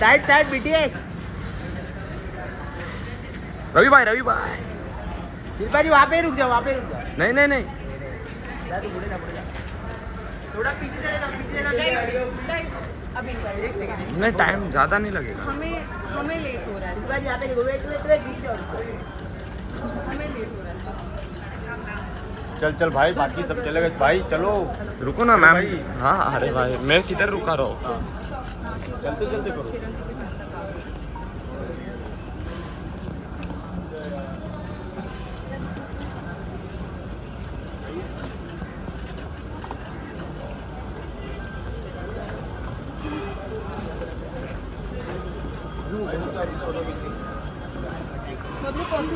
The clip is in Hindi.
साइड साइड बीटीएस रवि भाई रवि भाई। शिल्पा जी वहाँ पे रुक जाओ वहाँ पे रुक जाओ। नहीं नहीं नहीं। जा तू मुड़े ना मुड़े जा। थोड़ा पीछे चले जाओ पीछे चले जाओ गाइस अभी एक सेकंड नहीं टाइम ज़्यादा नहीं लगेगा। हमें हमें लेट हो रहा है शिल्पा जी यहाँ पे वेट वेट वेट जाओ हमें लेट हो रहा है चल चल भाई बाकी सब चले गए। भाई चलो। रुको ना मैम हाँ अरे भाई मैं किधर रुका रहा? हूँ। चलते चलते करो बबलू कॉफी